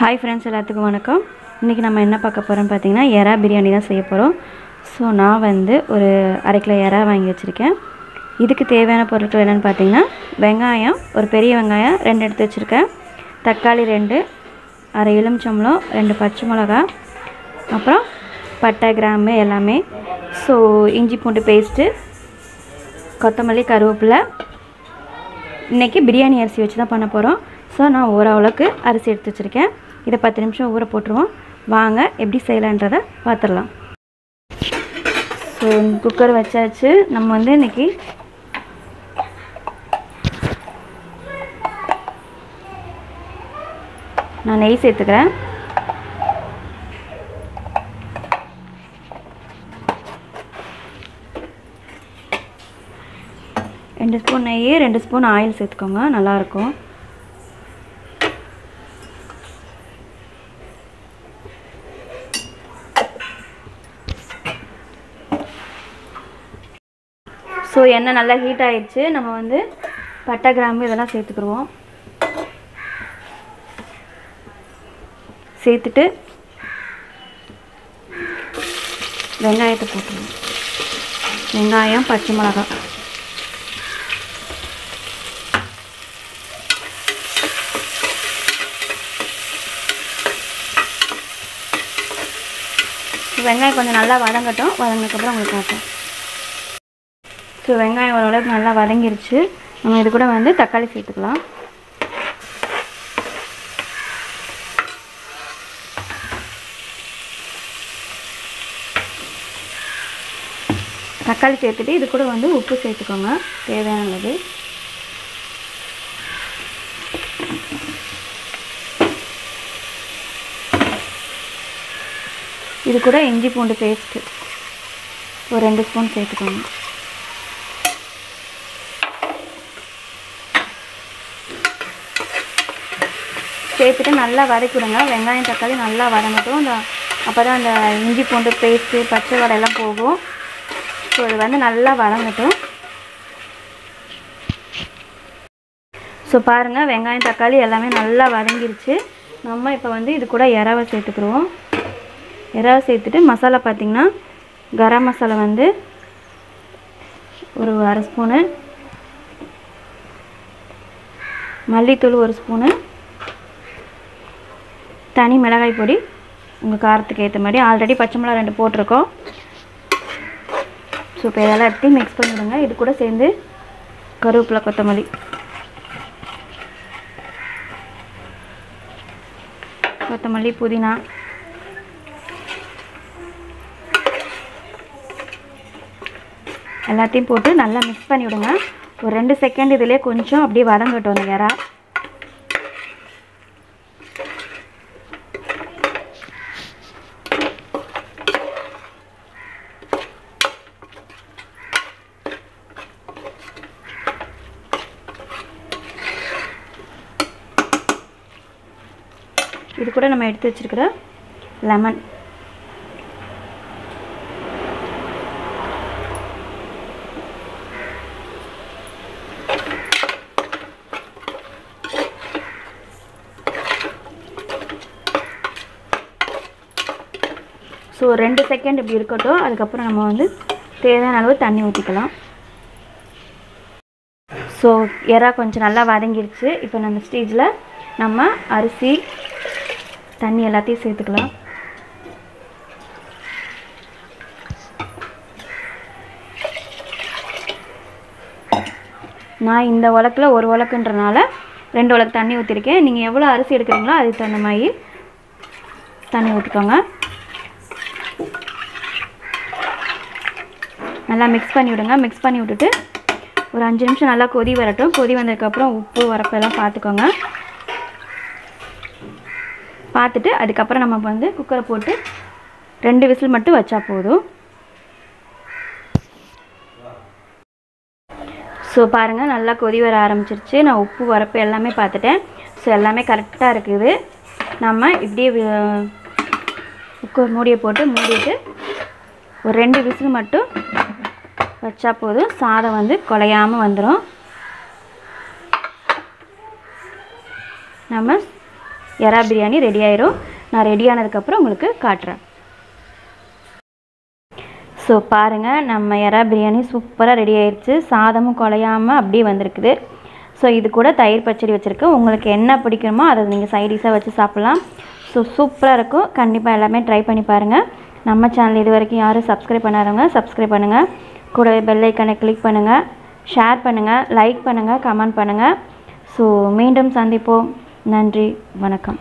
Hi friends எல்லாத்துக்கும் வணக்கம். இன்றைக்கி நம்ம என்ன பார்க்க போகிறோம்னு பார்த்தீங்கன்னா எறா பிரியாணி தான் செய்ய போகிறோம் ஸோ நான் வந்து ஒரு அரை கிலோ எறா வாங்கி வச்சுருக்கேன். இதுக்கு தேவையான பொருட்கள் என்னென்னு பார்த்தீங்கன்னா வெங்காயம் ஒரு பெரிய வெங்காயம் ரெண்டு எடுத்து வச்சுருக்கேன். தக்காளி ரெண்டு அரை எலுமிச்சம்பழம் ரெண்டு பச்சை மிளகா அப்புறம் பட்டை கிராம்பு எல்லாமே. ஸோ இஞ்சி பூண்டு பேஸ்ட்டு கொத்தமல்லி கருவேப்பிலை. இன்றைக்கி பிரியாணி அரிசி வச்சு தான் பண்ண போகிறோம் ஸோ நான் ஓரளவுக்கு அரிசி எடுத்து வச்சுருக்கேன். இதை பத்து நிமிஷம் ஊற போட்டுருவோம். வாங்க எப்படி செய்யலான்றதை பார்த்துடலாம். ஸோ குக்கர் வச்சாச்சு. நம்ம வந்து இன்றைக்கி நான் நெய் சேர்த்துக்கிறேன். ரெண்டு ஸ்பூன் நெய் ரெண்டு ஸ்பூன் ஆயில் சேர்த்துக்கோங்க. நல்லாயிருக்கும். ஸோ எண்ணெய் நல்லா ஹீட் ஆகிடுச்சு நம்ம வந்து பட்டை கிராம்பு இதெல்லாம் சேர்த்துக்குருவோம் சேர்த்துட்டு வெங்காயத்தை போட்டுருவோம். வெங்காயம் பச்சை மிளகாய். வெங்காயம் கொஞ்சம் நல்லா வதங்கட்டும். வதங்கினதுக்கப்புறம் உங்களுக்கு காட்டும் ஸோ வெங்காயம் ஓரளவுக்கு நல்லா வதங்கிருச்சு. நம்ம இது கூட வந்து தக்காளி சேர்த்துக்கலாம். தக்காளி சேர்த்துட்டு இது கூட வந்து உப்பு சேர்த்துக்கோங்க. தேவையானது. இது கூட இஞ்சி பூண்டு பேஸ்ட்டு. ஒரு ரெண்டு ஸ்பூன் சேர்த்துக்கோங்க. சேர்த்துட்டு நல்லா வதக்கிவிடுங்க வெங்காயம் தக்காளி நல்லா வதங்கட்டும். அந்த அப்போ தான் அந்த இஞ்சி பூண்டு பேஸ்ட்டு பச்சை வடையெல்லாம் போகும். ஸோ இது வந்து நல்லா வதங்கட்டும். ஸோ பாருங்கள் வெங்காயம் தக்காளி எல்லாமே நல்லா வதங்கிருச்சு. நம்ம இப்போ வந்து இது கூட இறாவை சேர்த்துக்குருவோம். இறாவை சேர்த்துட்டு மசாலா பார்த்திங்கன்னா கரம் மசாலா வந்து ஒரு அரை ஸ்பூனு மல்லித்தூள் ஒரு ஸ்பூனு தனி மிளகாய் பொடி உங்கள் காரத்துக்கு ஏற்ற மாதிரி ஆல்ரெடி பச்சை மிளகா ரெண்டு போட்டிருக்கோம். ஸோ இப்போ இதெல்லாம் எடுத்து மிக்ஸ் பண்ணிவிடுங்க இது கூட சேர்ந்து கருவேப்பிலை கொத்தமல்லி. கொத்தமல்லி புதினா. எல்லாத்தையும் போட்டு நல்லா மிக்ஸ் பண்ணிவிடுங்க. ஒரு ரெண்டு செகண்ட் இதிலே கொஞ்சம் அப்படியே வதங்கட்டும் அந்த இறா. இது கூட நம்ம எடுத்து வச்சிருக்கிற லெமன் ஸோ ரெண்டு செகண்ட் இப்படி இருக்கட்டும். அதுக்கப்புறம் நம்ம வந்து தேவையான அளவு தண்ணி ஊற்றிக்கலாம் ஸோ எறா கொஞ்சம் நல்லா வதங்கிருச்சு. இப்போ நம்ம ஸ்டேஜில் நம்ம அரிசி தண்ணி எல்லாத்தையும் சேர்த்துக்கலாம். நான் இந்த உலக்கில் ஒரு உலக்குன்றனால ரெண்டு உலக்கு தண்ணி ஊற்றிருக்கேன் நீங்கள் எவ்வளோ அரிசி எடுக்கிறீங்களோ அதுக்கு தகுந்த மாதிரி தண்ணி ஊற்றிக்கோங்க நல்லா மிக்ஸ் பண்ணி விடுங்க. மிக்ஸ் பண்ணி விட்டுட்டு ஒரு அஞ்சு நிமிஷம் நல்லா கொதி வரட்டும். கொதி வந்ததுக்கப்புறம் உப்பு வரப்பெல்லாம் பார்த்துக்கோங்க. பார்த்துட்டு அதுக்கப்புறம் நம்ம வந்து குக்கரை போட்டு ரெண்டு விசில் மட்டும் வச்சா போதும். ஸோ பாருங்கள் நல்லா கொதி வர ஆரம்பிச்சிருச்சு. நான் உப்பு வரப்பு எல்லாமே பார்த்துட்டேன். ஸோ எல்லாமே கரெக்டாக இருக்குது. நம்ம இப்படியே குக்கர் மூடியை போட்டு மூடிட்டு ஒரு ரெண்டு விசில் மட்டும் வச்சா போதும். சாதம் வந்து குலையாமல் வந்துடும் நம்ம எறா பிரியாணி ரெடி ஆயிரும். நான் ரெடி ஆனதுக்கப்புறம் உங்களுக்கு காட்டுறேன். ஸோ பாருங்கள் நம்ம எறா பிரியாணி சூப்பராக ரெடி ஆயிடுச்சு சாதமும் குலையாமல் அப்படியே வந்திருக்குது. ஸோ இது கூட தயிர் பச்சடி வச்சுருக்கேன். உங்களுக்கு என்ன பிடிக்குமோ அதை நீங்கள் சைடிஷாக வச்சு சாப்பிட்லாம். ஸோ சூப்பராக இருக்கும். கண்டிப்பாக எல்லாமே ட்ரை பண்ணி பாருங்கள் நம்ம சேனல் இது வரைக்கும் யாரும் சப்ஸ்கிரைப் பண்ணாதவங்க சப்ஸ்கிரைப் பண்ணுங்கள் கூடவே பெல் ஐக்கனை கிளிக் பண்ணுங்கள் ஷேர் பண்ணுங்கள் லைக் பண்ணுங்கள் கமெண்ட் பண்ணுங்கள் ஸோ மீண்டும் சந்திப்போம். நன்றி வணக்கம்.